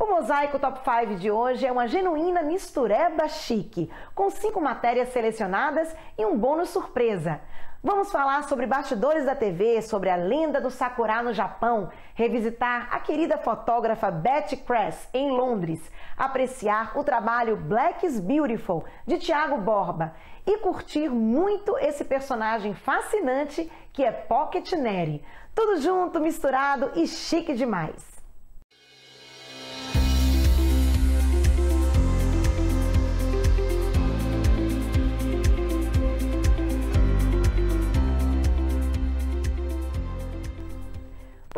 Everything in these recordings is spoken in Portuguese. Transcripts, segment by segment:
O Mosaico Top 5 de hoje é uma genuína mistureba chique, com cinco matérias selecionadas e um bônus surpresa. Vamos falar sobre bastidores da TV, sobre a lenda do Sakura no Japão, revisitar a querida fotógrafa Betty Cress em Londres, apreciar o trabalho Black is Beautiful de Tiago Borba e curtir muito esse personagem fascinante que é Pocket Neri. Tudo junto, misturado e chique demais.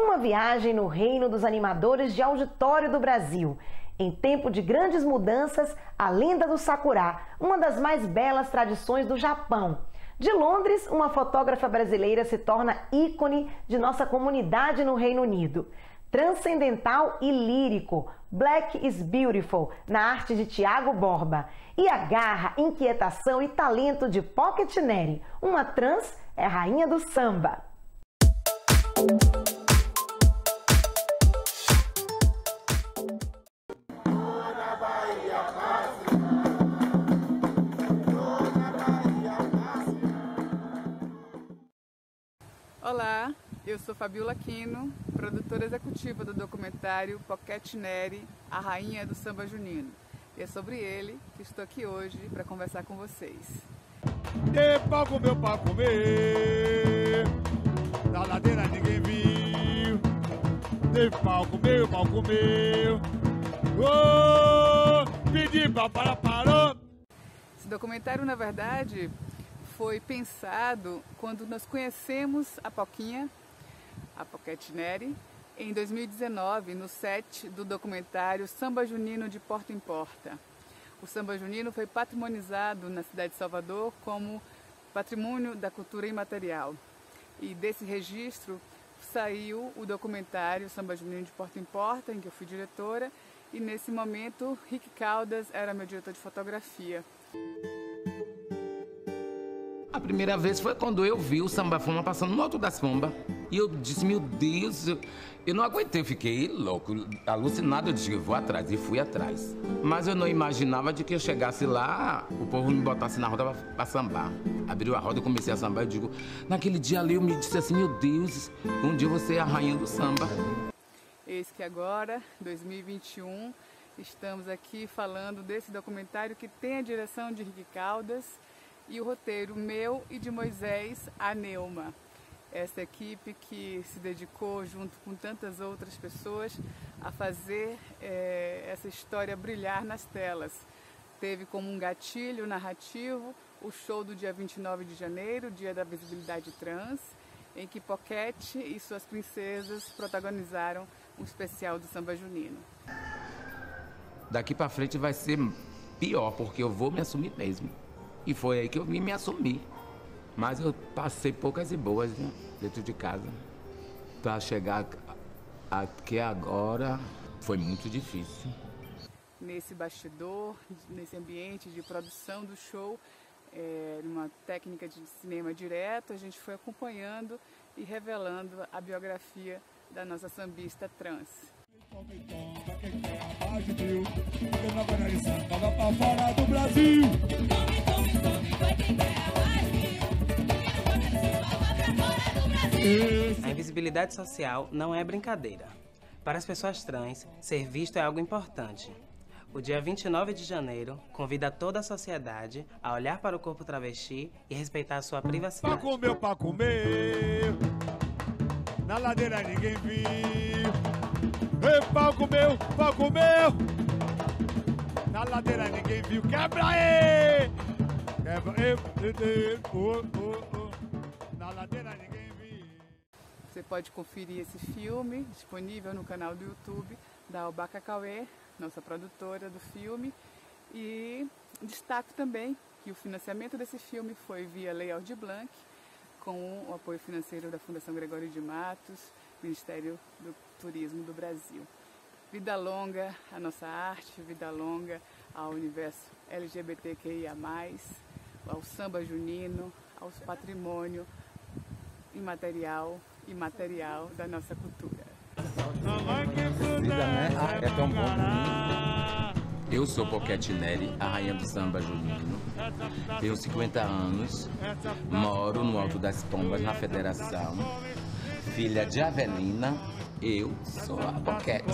Uma viagem no reino dos animadores de auditório do Brasil. Em tempo de grandes mudanças, a lenda do Sakura, uma das mais belas tradições do Japão. De Londres, uma fotógrafa brasileira se torna ícone de nossa comunidade no Reino Unido. Transcendental e lírico, Black is Beautiful, na arte de Tiago Borba. E a garra, inquietação e talento de Pocket Neri, uma trans é rainha do samba. Olá, eu sou Fabiola Quino, produtora executiva do documentário Pocket Neri, a rainha do samba junino. E é sobre ele que estou aqui hoje para conversar com vocês. Dê pau comeu, pau comer, na ladeira ninguém viu. Dê pau comeu, pau comeu, oh, pedi para parou. Esse documentário, na verdade, foi pensado quando nós conhecemos a Poquinha, a Poquete Neri, em 2019, no set do documentário Samba Junino de Porta em Porta. O samba junino foi patrimonizado na cidade de Salvador como patrimônio da cultura imaterial. E desse registro saiu o documentário Samba Junino de Porta em Porta, em que eu fui diretora, e nesse momento Rick Caldas era meu diretor de fotografia. Primeira vez foi quando eu vi o Samba Fuma passando no Alto das Pombas. E eu disse, meu Deus, eu, eu não aguentei, fiquei louco, alucinado. Eu disse, eu vou atrás, e fui atrás. Mas eu não imaginava de que eu chegasse lá, o povo me botasse na roda pra sambar. Abriu a roda e comecei a sambar. Eu digo, naquele dia ali eu me disse assim, meu Deus, um dia você é a rainha do samba. Eis que agora, 2021, estamos aqui falando desse documentário que tem a direção de Rick Caldas e o roteiro meu e de Moisés a Neuma. Essa equipe que se dedicou, junto com tantas outras pessoas, a fazer é, essa história brilhar nas telas. Teve como um gatilho narrativo o show do dia 29 de janeiro, dia da visibilidade trans, em que Poquete e suas princesas protagonizaram um especial do samba junino. Daqui para frente vai ser pior, porque eu vou me assumir mesmo. E foi aí que eu vim me assumir. Mas eu passei poucas e boas né, dentro de casa. Para chegar aqui agora foi muito difícil. Nesse bastidor, nesse ambiente de produção do show, é, numa técnica de cinema direto, a gente foi acompanhando e revelando a biografia da nossa sambista trans. fora A invisibilidade social não é brincadeira. Para as pessoas trans, ser visto é algo importante. O dia 29 de janeiro convida toda a sociedade a olhar para o corpo travesti e respeitar a sua privacidade. Pra comer, pra comer. Na ladeira ninguém viu. Ei, pau comeu, pau comeu. Na ladeira ninguém viu. Quebra aí! Quebra aí! Oh, oh, oh. Você pode conferir esse filme disponível no canal do YouTube da Albaca Cauê, nossa produtora do filme. E destaco também que o financiamento desse filme foi via Lei Aldir Blanc, com o apoio financeiro da Fundação Gregório de Matos, Ministério do Turismo do Brasil. Vida longa à nossa arte, vida longa ao universo LGBTQIA+, ao samba junino, ao patrimônio imaterial e material da nossa cultura. Né? É tão bom. Eu sou Poquete Neri, a rainha do samba junino. Tenho 50 anos, moro no Alto das Pombas, na Federação. Filha de Avelina, eu sou a Poquete.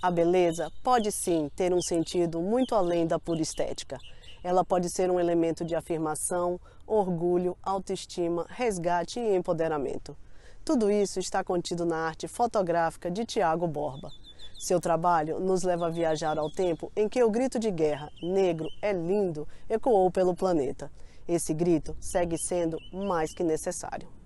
A beleza pode sim ter um sentido muito além da pura estética. Ela pode ser um elemento de afirmação, orgulho, autoestima, resgate e empoderamento. Tudo isso está contido na arte fotográfica de Tiago Borba. Seu trabalho nos leva a viajar ao tempo em que o grito de guerra, negro é lindo, ecoou pelo planeta. Esse grito segue sendo mais que necessário.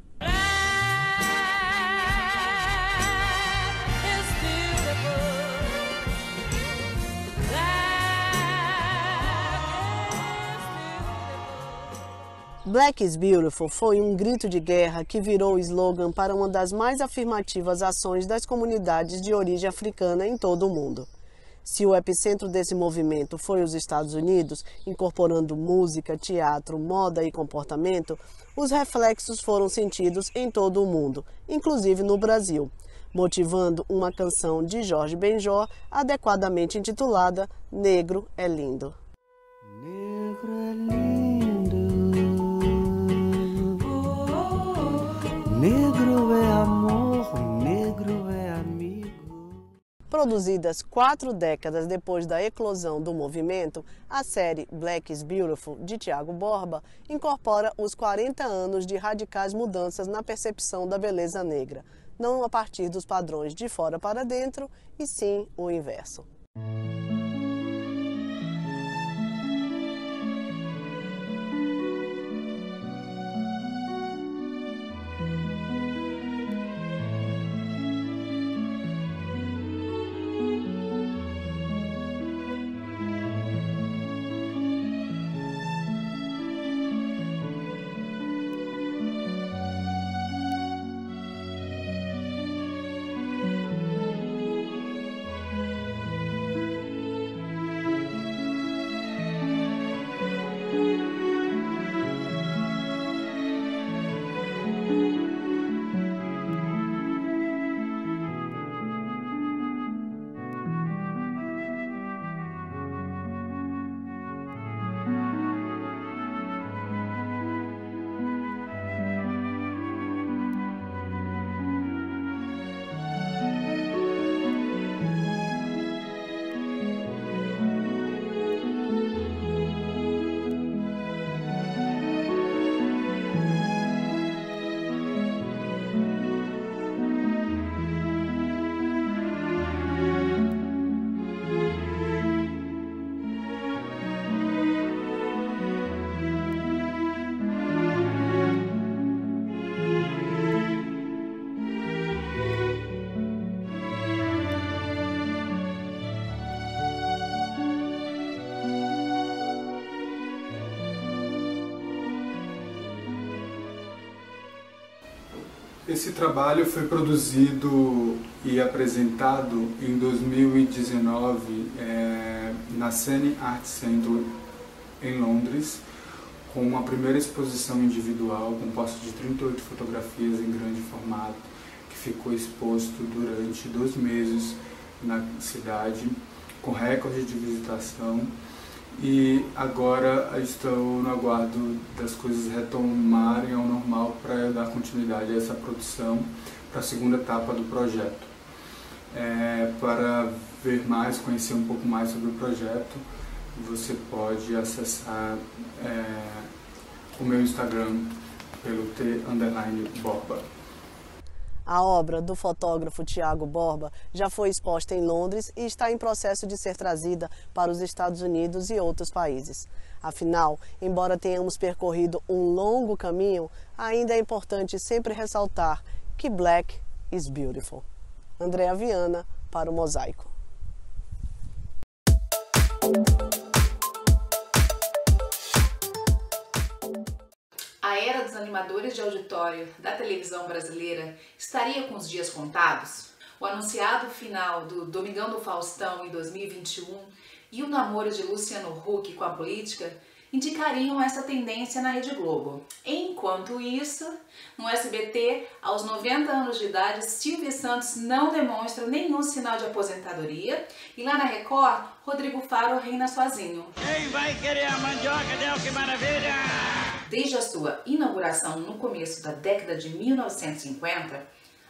Black is Beautiful foi um grito de guerra que virou o slogan para uma das mais afirmativas ações das comunidades de origem africana em todo o mundo. Se o epicentro desse movimento foi os Estados Unidos, incorporando música, teatro, moda e comportamento, os reflexos foram sentidos em todo o mundo, inclusive no Brasil, motivando uma canção de Jorge Benjor adequadamente intitulada Negro é Lindo. Negro é lindo. Negro é amor, negro é amigo. Produzidas quatro décadas depois da eclosão do movimento, a série Black is Beautiful, de Tiago Borba, incorpora os 40 anos de radicais mudanças na percepção da beleza negra, não a partir dos padrões de fora para dentro, e sim o inverso. Esse trabalho foi produzido e apresentado em 2019 é, na Sene Art Center em Londres, com uma primeira exposição individual composta de 38 fotografias em grande formato, que ficou exposto durante dois meses na cidade, com recorde de visitação e agora estou no aguardo das coisas retomarem ao normal para eu dar continuidade a essa produção para a segunda etapa do projeto. É, para ver mais, conhecer um pouco mais sobre o projeto, você pode acessar é, o meu Instagram pelo t_borba. A obra do fotógrafo Tiago Borba já foi exposta em Londres e está em processo de ser trazida para os Estados Unidos e outros países. Afinal, embora tenhamos percorrido um longo caminho, ainda é importante sempre ressaltar que Black is Beautiful. Andréa Viana para o Mosaico. A era dos animadores de auditório da televisão brasileira estaria com os dias contados? o anunciado final do Domingão do Faustão em 2021 e o namoro de Luciano Huck com a política indicariam essa tendência na Rede Globo. Enquanto isso, no SBT, aos 90 anos de idade, Silvia Santos não demonstra nenhum sinal de aposentadoria e lá na Record, Rodrigo Faro reina sozinho. Quem vai querer a mandioca, Del, que maravilha! Desde a sua inauguração no começo da década de 1950,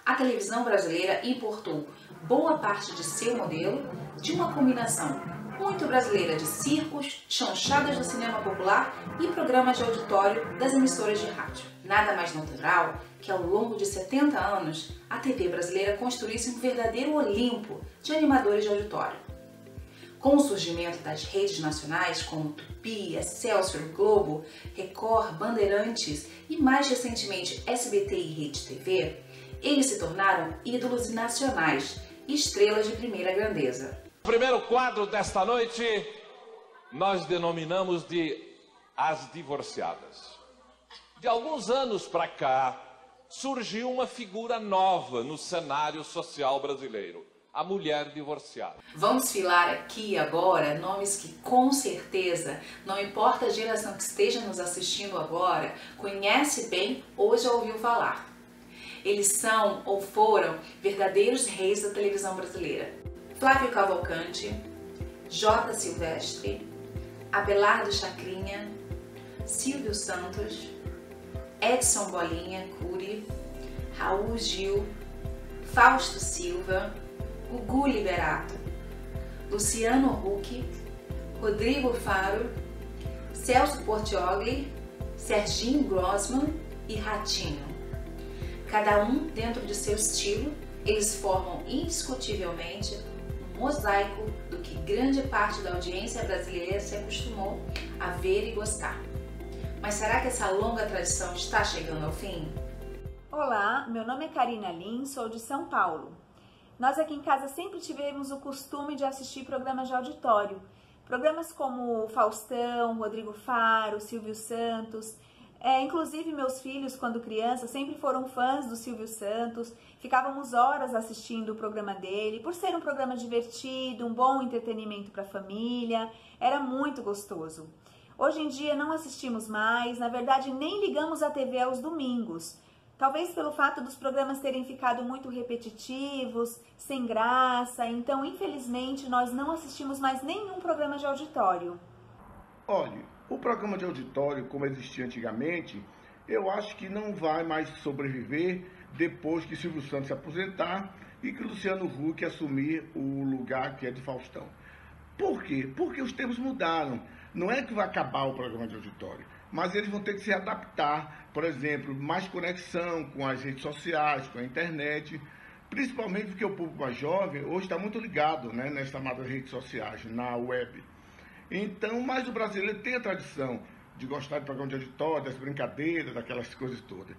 a televisão brasileira importou boa parte de seu modelo de uma combinação muito brasileira de circos, chanchadas do cinema popular e programas de auditório das emissoras de rádio. Nada mais natural que ao longo de 70 anos a TV brasileira construísse um verdadeiro Olimpo de animadores de auditório. Com o surgimento das redes nacionais como Tupi, Excelsior, Globo, Record, Bandeirantes e mais recentemente SBT e Rede TV, eles se tornaram ídolos nacionais estrelas de primeira grandeza. O primeiro quadro desta noite nós denominamos de As Divorciadas. De alguns anos para cá, surgiu uma figura nova no cenário social brasileiro. A mulher divorciada. Vamos filar aqui agora nomes que com certeza, não importa a geração que esteja nos assistindo agora, conhece bem ou já ouviu falar. Eles são ou foram verdadeiros reis da televisão brasileira. Flávio Cavalcante, J. Silvestre, Abelardo Chacrinha, Silvio Santos, Edson Bolinha Cury, Raul Gil, Fausto Silva, Gugu Liberato, Luciano Huck, Rodrigo Faro, Celso Portiogli, Serginho Grossman e Ratinho. Cada um dentro de seu estilo, eles formam indiscutivelmente um mosaico do que grande parte da audiência brasileira se acostumou a ver e gostar. Mas será que essa longa tradição está chegando ao fim? Olá, meu nome é Karina Lin, sou de São Paulo. Nós aqui em casa sempre tivemos o costume de assistir programas de auditório. Programas como Faustão, Rodrigo Faro, Silvio Santos. É, inclusive, meus filhos, quando crianças, sempre foram fãs do Silvio Santos. Ficávamos horas assistindo o programa dele, por ser um programa divertido, um bom entretenimento para a família. Era muito gostoso. Hoje em dia não assistimos mais, na verdade, nem ligamos a TV aos domingos. Talvez pelo fato dos programas terem ficado muito repetitivos, sem graça, então infelizmente nós não assistimos mais nenhum programa de auditório. Olha, o programa de auditório, como existia antigamente, eu acho que não vai mais sobreviver depois que Silvio Santos se aposentar e que Luciano Huck assumir o lugar que é de Faustão. Por quê? Porque os tempos mudaram. Não é que vai acabar o programa de auditório mas eles vão ter que se adaptar, por exemplo, mais conexão com as redes sociais, com a internet, principalmente porque o público mais jovem hoje está muito ligado né, nas chamadas redes sociais, na web. Então, mas o brasileiro tem a tradição de gostar de programa de auditório, das brincadeiras, daquelas coisas todas.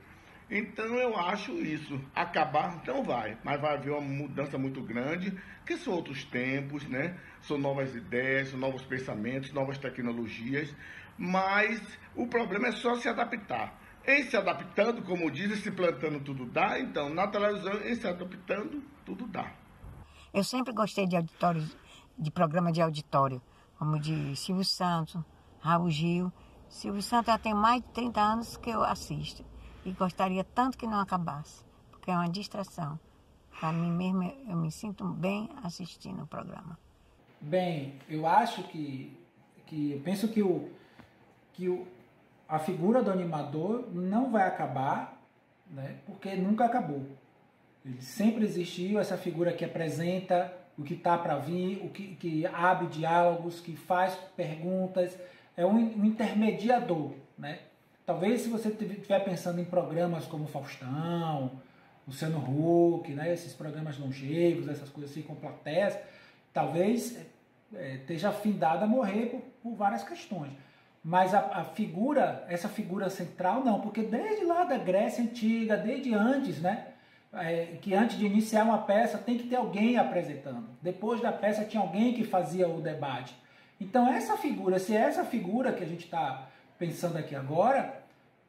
Então eu acho isso. Acabar não vai, mas vai haver uma mudança muito grande, que são outros tempos, né? São novas ideias, são novos pensamentos, novas tecnologias mas o problema é só se adaptar. Em se adaptando, como diz, se plantando tudo dá, então na televisão, em se adaptando, tudo dá. Eu sempre gostei de auditório, de programa de auditório, como de Silvio Santos, Raul Gil. Silvio Santos já tem mais de 30 anos que eu assisto e gostaria tanto que não acabasse, porque é uma distração. Para mim mesmo, eu me sinto bem assistindo o programa. Bem, eu acho que, que eu penso que o, que o, a figura do animador não vai acabar, né, porque nunca acabou. Ele sempre existiu, essa figura que apresenta o que está para vir, o que, que, abre diálogos, que faz perguntas, é um, um intermediador. Né? Talvez se você estiver pensando em programas como Faustão, Luciano Huck, né, esses programas longevos, essas coisas assim com plateias, talvez é, esteja afindado a morrer por, por várias questões. Mas a, a, figura, essa figura central, não, porque desde lá da Grécia Antiga, desde antes, né? É, que antes de iniciar uma peça tem que ter alguém apresentando. Depois da peça tinha alguém que fazia o debate. Então essa figura, se é essa figura que a gente está pensando aqui agora,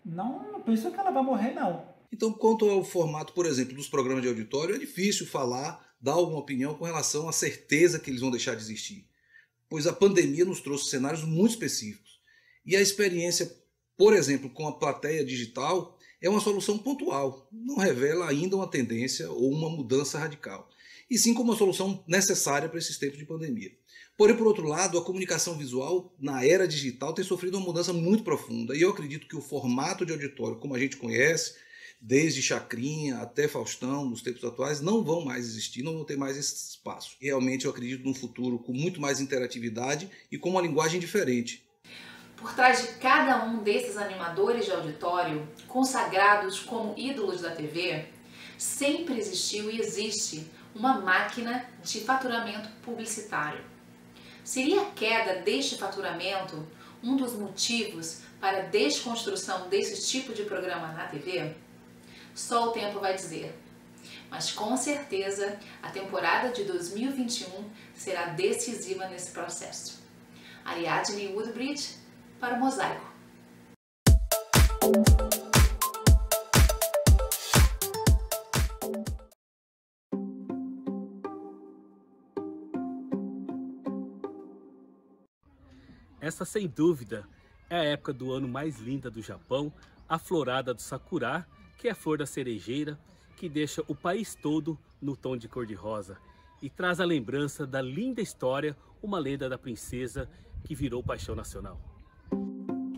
não, não penso que ela vai morrer, não. Então, quanto ao formato, por exemplo, dos programas de auditório, é difícil falar dar alguma opinião com relação à certeza que eles vão deixar de existir, pois a pandemia nos trouxe cenários muito específicos. E a experiência, por exemplo, com a plateia digital, é uma solução pontual, não revela ainda uma tendência ou uma mudança radical, e sim como uma solução necessária para esses tempos de pandemia. Porém, por outro lado, a comunicação visual na era digital tem sofrido uma mudança muito profunda, e eu acredito que o formato de auditório, como a gente conhece, desde Chacrinha até Faustão, nos tempos atuais, não vão mais existir, não vão ter mais esse espaço. Realmente eu acredito num futuro com muito mais interatividade e com uma linguagem diferente. Por trás de cada um desses animadores de auditório, consagrados como ídolos da TV, sempre existiu e existe uma máquina de faturamento publicitário. Seria a queda deste faturamento um dos motivos para a desconstrução desse tipo de programa na TV? Só o tempo vai dizer. Mas com certeza a temporada de 2021 será decisiva nesse processo. Ariadne Woodbridge para o Mosaico. Essa, sem dúvida, é a época do ano mais linda do Japão, a florada do sakura, que é a flor da cerejeira, que deixa o país todo no tom de cor-de-rosa e traz a lembrança da linda história, uma lenda da princesa que virou paixão nacional.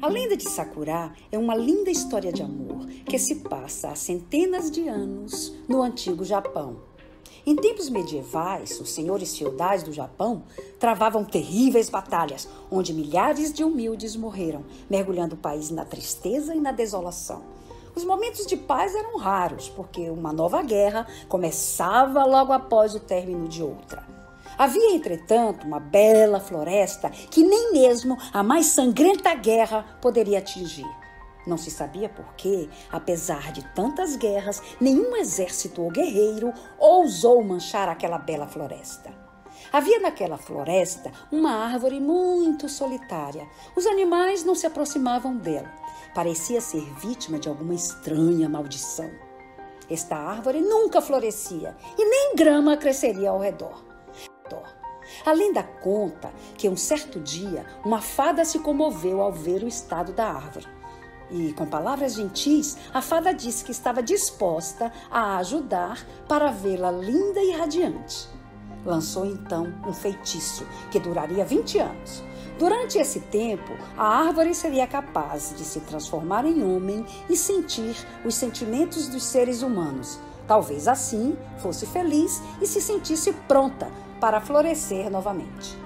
A lenda de Sakura é uma linda história de amor que se passa há centenas de anos no antigo Japão. Em tempos medievais, os senhores feudais do Japão travavam terríveis batalhas, onde milhares de humildes morreram, mergulhando o país na tristeza e na desolação. Os momentos de paz eram raros, porque uma nova guerra começava logo após o término de outra. Havia, entretanto, uma bela floresta que nem mesmo a mais sangrenta guerra poderia atingir. Não se sabia por que, apesar de tantas guerras, nenhum exército ou guerreiro ousou manchar aquela bela floresta. Havia naquela floresta uma árvore muito solitária. Os animais não se aproximavam dela. Parecia ser vítima de alguma estranha maldição. Esta árvore nunca florescia e nem grama cresceria ao redor. A lenda conta que um certo dia uma fada se comoveu ao ver o estado da árvore. E, com palavras gentis, a fada disse que estava disposta a ajudar para vê-la linda e radiante. Lançou então um feitiço que duraria 20 anos. Durante esse tempo, a árvore seria capaz de se transformar em homem e sentir os sentimentos dos seres humanos. Talvez assim fosse feliz e se sentisse pronta para florescer novamente.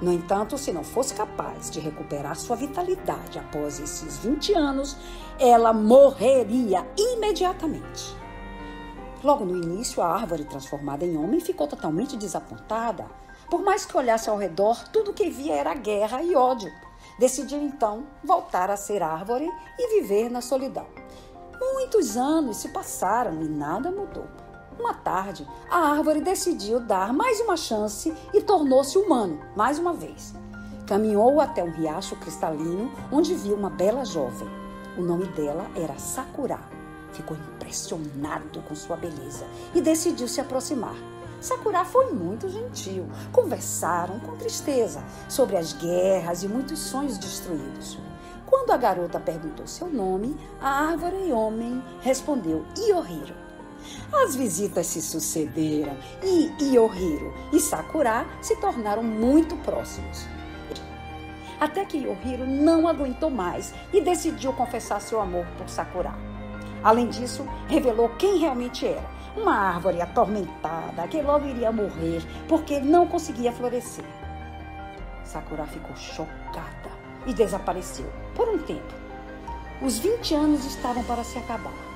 No entanto, se não fosse capaz de recuperar sua vitalidade após esses 20 anos, ela morreria imediatamente. Logo no início, a árvore transformada em homem ficou totalmente desapontada. Por mais que olhasse ao redor, tudo que via era guerra e ódio. Decidiu então voltar a ser árvore e viver na solidão. Muitos anos se passaram e nada mudou. Uma tarde, a árvore decidiu dar mais uma chance e tornou-se humano, mais uma vez. Caminhou até um riacho cristalino onde viu uma bela jovem. O nome dela era Sakura. Ficou impressionado com sua beleza e decidiu se aproximar. Sakura foi muito gentil. Conversaram com tristeza sobre as guerras e muitos sonhos destruídos. Quando a garota perguntou seu nome, a árvore e homem respondeu Iohiro. As visitas se sucederam e Yohiro e Sakura se tornaram muito próximos. Até que Yohiro não aguentou mais e decidiu confessar seu amor por Sakura. Além disso, revelou quem realmente era. Uma árvore atormentada que logo iria morrer porque não conseguia florescer. Sakura ficou chocada e desapareceu por um tempo. Os 20 anos estavam para se acabar.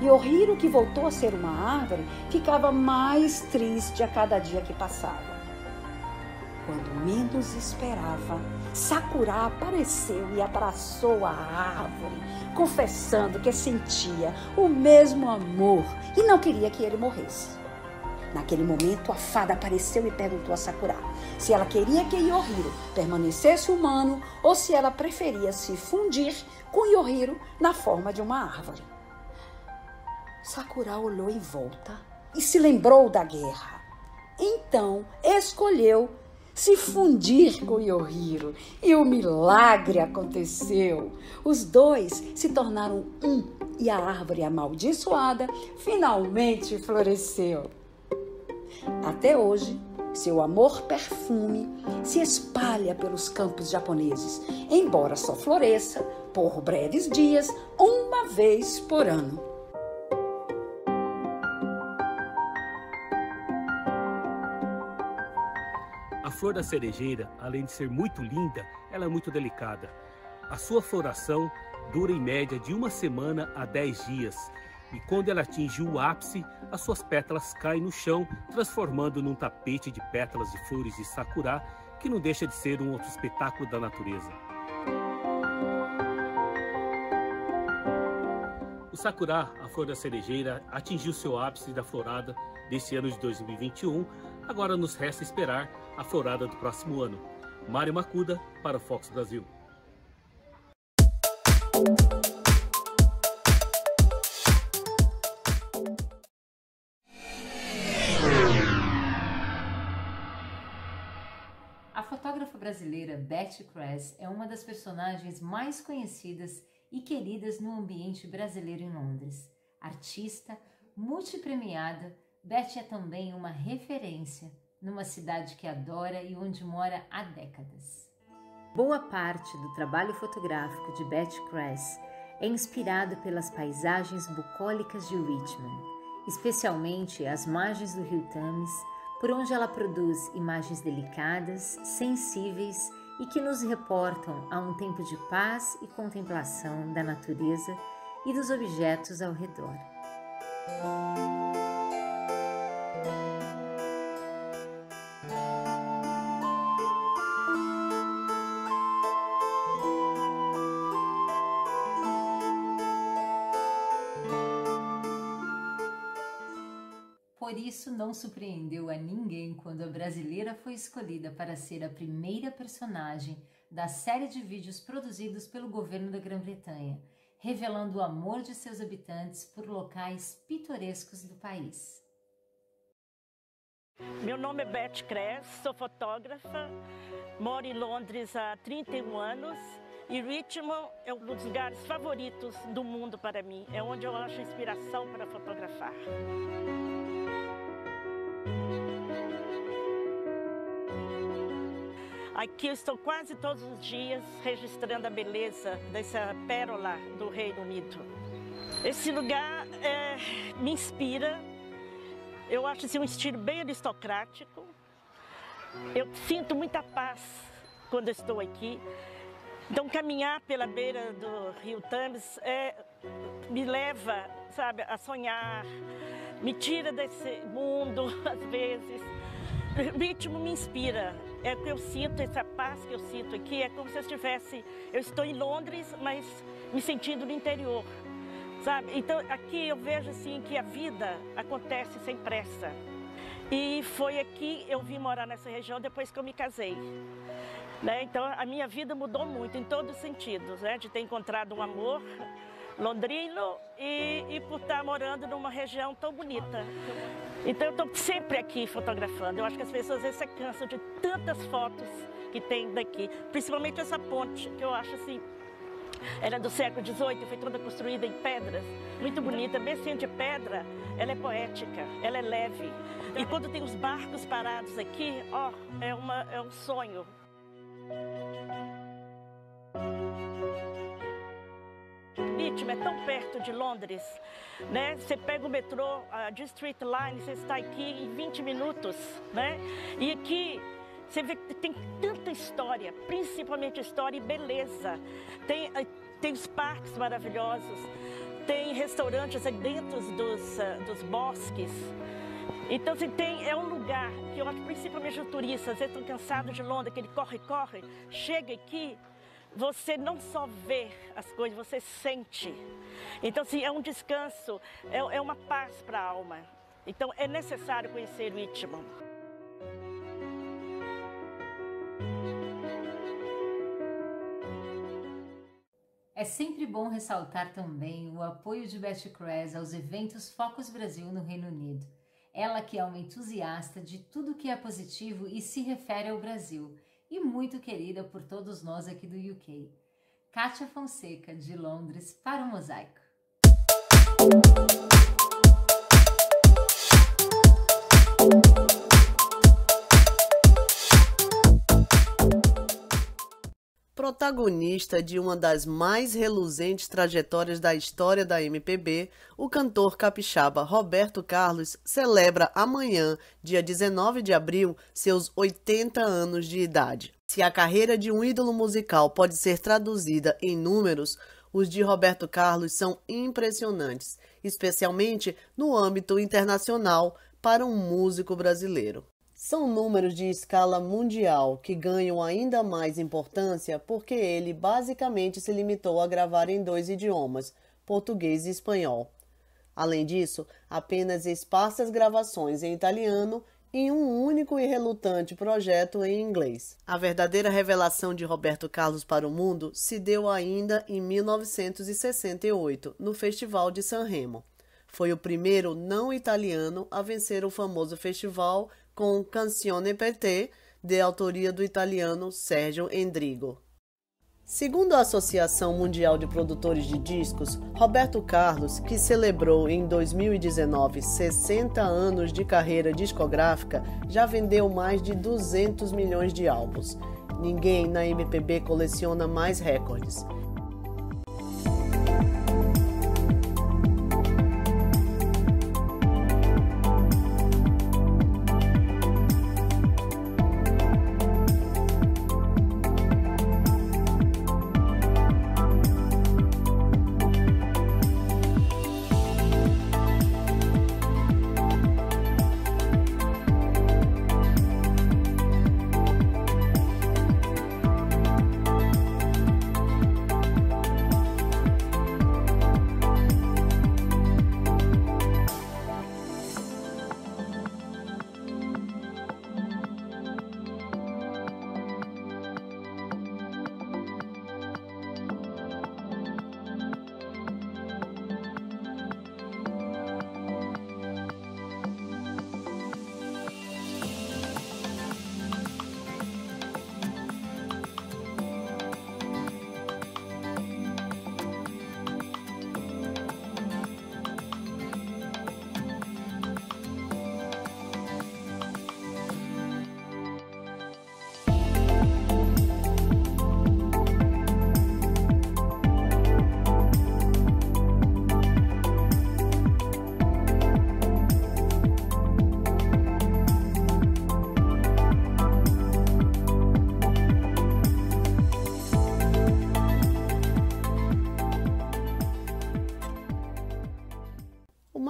E o Hiro, que voltou a ser uma árvore, ficava mais triste a cada dia que passava. Quando menos esperava, Sakura apareceu e abraçou a árvore, confessando que sentia o mesmo amor e não queria que ele morresse. Naquele momento, a fada apareceu e perguntou a Sakura se ela queria que Yohiro permanecesse humano ou se ela preferia se fundir com Yohiro na forma de uma árvore. Sakura olhou em volta e se lembrou da guerra. então escolheu se fundir com Yohiro e o milagre aconteceu. Os dois se tornaram um e a árvore amaldiçoada finalmente floresceu. Até hoje, seu amor perfume se espalha pelos campos japoneses, embora só floresça por breves dias, uma vez por ano. Flor da cerejeira, além de ser muito linda, ela é muito delicada. A sua floração dura em média de uma semana a dez dias e quando ela atinge o ápice, as suas pétalas caem no chão, transformando num tapete de pétalas de flores de sakura, que não deixa de ser um outro espetáculo da natureza. O sakura, a flor da cerejeira, atingiu seu ápice da florada deste ano de 2021. Agora nos resta esperar a florada do próximo ano. Mário Macuda para o Fox Brasil. A fotógrafa brasileira Betty Kress é uma das personagens mais conhecidas e queridas no ambiente brasileiro em Londres. Artista, multipremiada, Betty é também uma referência numa cidade que adora e onde mora há décadas. Boa parte do trabalho fotográfico de Betty Kress é inspirado pelas paisagens bucólicas de Richmond, especialmente as margens do rio Thames, por onde ela produz imagens delicadas, sensíveis e que nos reportam a um tempo de paz e contemplação da natureza e dos objetos ao redor. Por isso, não surpreendeu a ninguém quando a brasileira foi escolhida para ser a primeira personagem da série de vídeos produzidos pelo governo da Grã-Bretanha, revelando o amor de seus habitantes por locais pitorescos do país. Meu nome é Beth Kress, sou fotógrafa, moro em Londres há 31 anos e Richmond é um dos lugares favoritos do mundo para mim. É onde eu acho inspiração para fotografar. Aqui eu estou quase todos os dias registrando a beleza dessa pérola do Reino Unido. Esse lugar é, me inspira, eu acho assim, um estilo bem aristocrático. Eu sinto muita paz quando estou aqui. Então, caminhar pela beira do Rio Thames é, me leva, sabe, a sonhar, me tira desse mundo, às vezes. O ritmo me inspira. É o que eu sinto, essa paz que eu sinto aqui, é como se eu estivesse. Eu estou em Londres, mas me sentindo no interior. Sabe? Então aqui eu vejo assim que a vida acontece sem pressa. E foi aqui eu vim morar nessa região depois que eu me casei. Né? Então a minha vida mudou muito em todos os sentidos, né? de ter encontrado um amor londrino e, e por estar morando numa região tão bonita. Então eu estou sempre aqui fotografando. Eu acho que as pessoas às vezes se cansam de tantas fotos que tem daqui, principalmente essa ponte que eu acho assim ela é do século XVIII, foi toda construída em pedras, muito bonita, mesmo sendo de pedra, ela é poética, ela é leve. E quando tem os barcos parados aqui, ó, é, é um sonho. Ritmo é tão perto de Londres, né? Você pega o metrô, a District Line, você está aqui em 20 minutos, né? E aqui você vê que tem tanta história, principalmente história e beleza. Tem, eh, tem os parques maravilhosos, tem restaurantes dentro dos, uh, dos bosques. Então, assim, tem, é um lugar que eu acho, principalmente os turistas, às estão cansados de Londres, aquele corre-corre, chega aqui, você não só vê as coisas, você sente. Então, assim, é um descanso, é, é uma paz para a alma. Então, é necessário conhecer Richmond. É sempre bom ressaltar também o apoio de Betty Kress aos eventos Focus Brasil no Reino Unido. Ela que é uma entusiasta de tudo que é positivo e se refere ao Brasil, e muito querida por todos nós aqui do UK. Kátia Fonseca, de Londres, para o Mosaico. Protagonista de uma das mais reluzentes trajetórias da história da MPB, o cantor capixaba Roberto Carlos celebra amanhã, dia 19 de abril, seus 80 anos de idade. Se a carreira de um ídolo musical pode ser traduzida em números, os de Roberto Carlos são impressionantes, especialmente no âmbito internacional para um músico brasileiro. São números de escala mundial que ganham ainda mais importância porque ele basicamente se limitou a gravar em dois idiomas, português e espanhol. Além disso, apenas esparsas gravações em italiano e um único e relutante projeto em inglês. A verdadeira revelação de Roberto Carlos para o mundo se deu ainda em 1968, no Festival de San Remo. Foi o primeiro não italiano a vencer o famoso festival com Canzone per te, de autoria do italiano Sergio Endrigo. Segundo a Associação Mundial de Produtores de Discos, Roberto Carlos, que celebrou em 2019 60 anos de carreira discográfica, já vendeu mais de 200 milhões de álbuns. Ninguém na MPB coleciona mais recordes.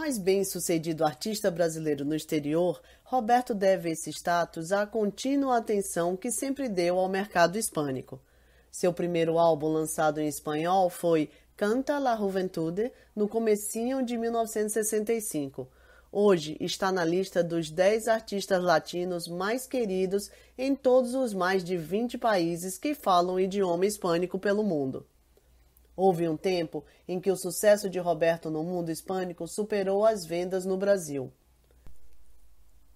Mais bem-sucedido artista brasileiro no exterior, Roberto deve esse status à contínua atenção que sempre deu ao mercado hispânico. Seu primeiro álbum lançado em espanhol foi Canta la Juventude, no comecinho de 1965. Hoje está na lista dos 10 artistas latinos mais queridos em todos os mais de 20 países que falam o idioma hispânico pelo mundo. Houve um tempo em que o sucesso de Roberto no mundo hispânico superou as vendas no Brasil.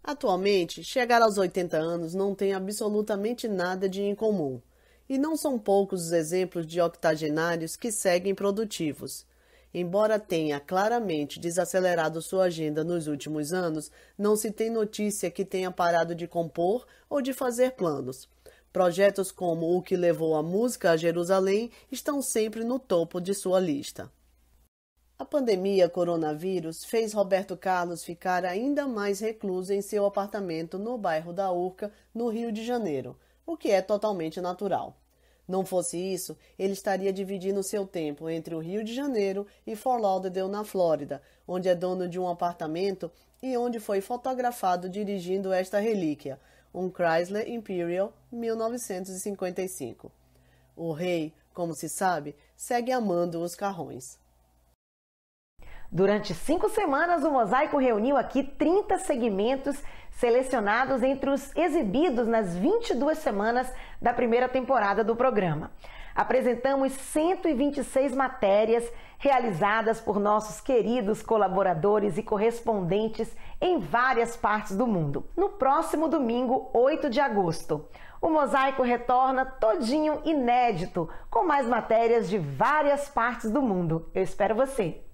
Atualmente, chegar aos 80 anos não tem absolutamente nada de incomum, e não são poucos os exemplos de octogenários que seguem produtivos. Embora tenha claramente desacelerado sua agenda nos últimos anos, não se tem notícia que tenha parado de compor ou de fazer planos. Projetos como o que levou a música a Jerusalém estão sempre no topo de sua lista. A pandemia coronavírus fez Roberto Carlos ficar ainda mais recluso em seu apartamento no bairro da Urca, no Rio de Janeiro, o que é totalmente natural. Não fosse isso, ele estaria dividindo seu tempo entre o Rio de Janeiro e Fort Lauderdale, na Flórida, onde é dono de um apartamento e onde foi fotografado dirigindo esta relíquia, um Chrysler Imperial 1955. O rei, como se sabe, segue amando os carrões. Durante cinco semanas, o Mosaico reuniu aqui 30 segmentos selecionados entre os exibidos nas 22 semanas da primeira temporada do programa. Apresentamos 126 matérias realizadas por nossos queridos colaboradores e correspondentes em várias partes do mundo. No próximo domingo, 8 de agosto, o Mosaico retorna todinho inédito, com mais matérias de várias partes do mundo. Eu espero você!